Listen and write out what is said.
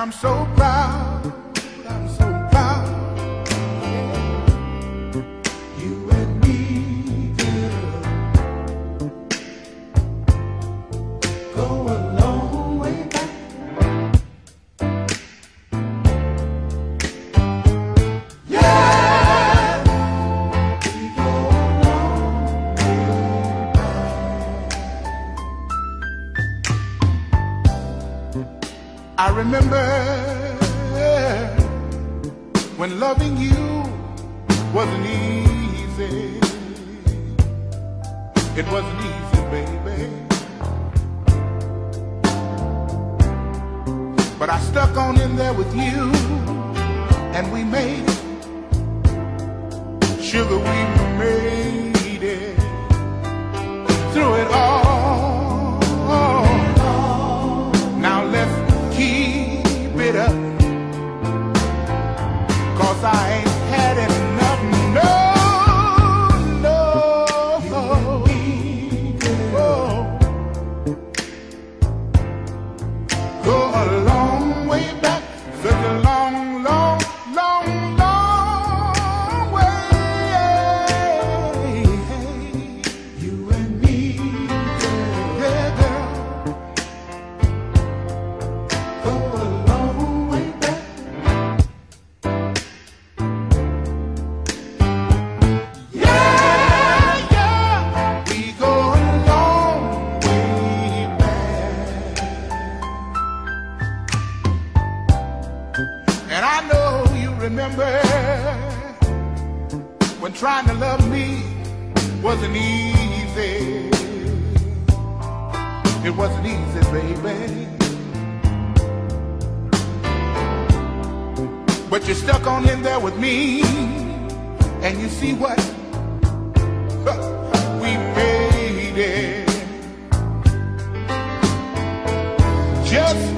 I'm so proud, I'm so proud. You and me, girl, go I remember when loving you wasn't easy. It wasn't easy, baby. But I stuck on in there with you, and we made it. Sugar, we made keep remember when trying to love me wasn't easy. It wasn't easy, baby. But you're stuck on in there with me. And you see what? We made it. Just